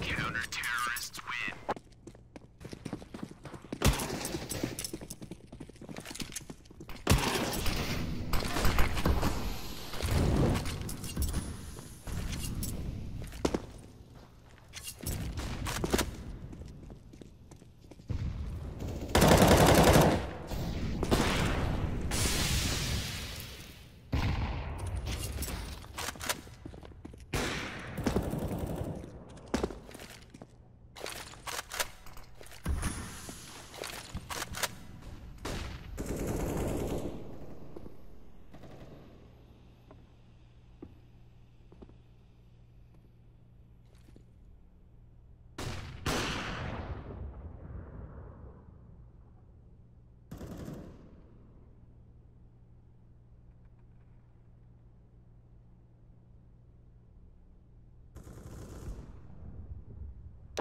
Counter-terrorists win.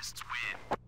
Counter-terrorists win.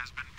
has been